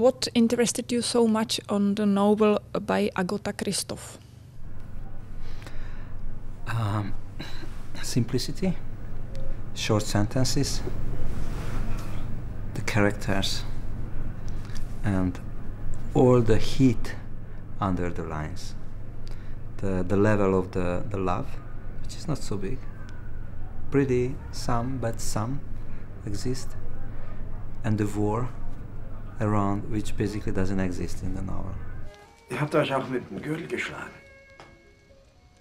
What interested you so much on the novel by Agota Kristof? Um, simplicity, short sentences, the characters, and all the heat under the lines. The, the level of the, the love, which is not so big. Pretty some, but some exist. And the war around, which basically doesn't exist in the novel. Ihr habt euch auch mit dem Gürtel geschlagen.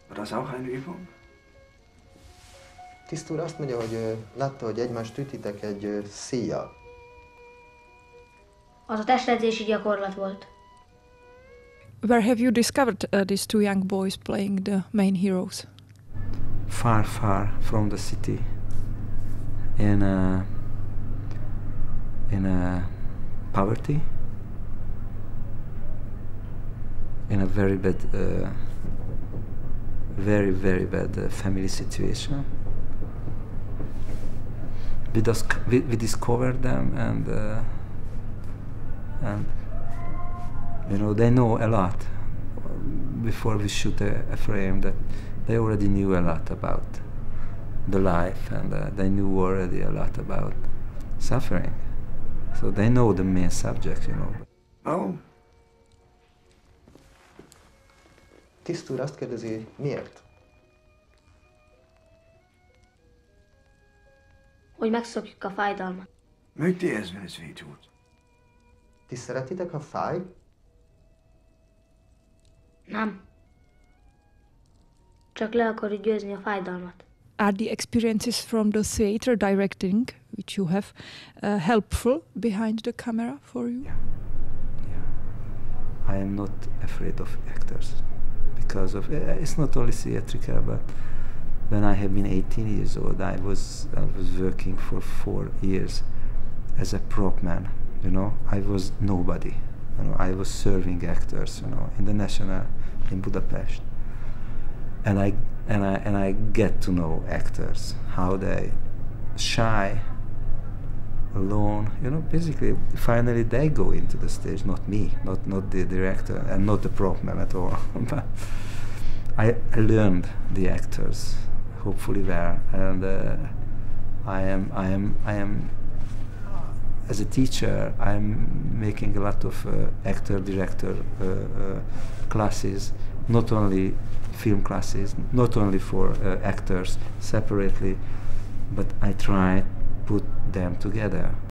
War das auch eine Übung? Tisztúr azt mondja, hogy látta, hogy egymást ütitek egy szíjjal. Az a testedzési gyakorlat volt. Where have you discovered uh, these two young boys playing the main heroes? far, far from the city, in a, in a poverty, in a very bad, uh, very very bad uh, family situation. We, dis- we, we discovered them and uh, and you know they know a lot before we shoot a, a frame that they already knew a lot about the life and uh, they knew already a lot about suffering so they know the main subject you know Oh, Tisztúr azt kérdezi, miért? Hogy megszokjuk a fájdalmat. mögt ihr es, wenn es weh tut? Ti szeretitek, ha fáj? Nem. Csak le akarjuk győzni a fájdalmat. Are the experiences from the theater directing, which you have, uh, helpful behind the camera for you? yeah. I am not afraid of actors because of uh, it's not only theatrical but when i have been 18 years old i was i was working for four years as a prop man you know? I was nobody you know? I was serving actors you know in the national in budapest. And i and i and i get to know actors how they shy alone. You know basically finally they go into the stage not me not not the director and not the prop man at all. But I, learned the actors. Hopefully there. And uh, I am I am I am as a teacher I'm making a lot of uh, actor director uh, uh, classes. Not only film classes not only for uh, actors separately but I try put them together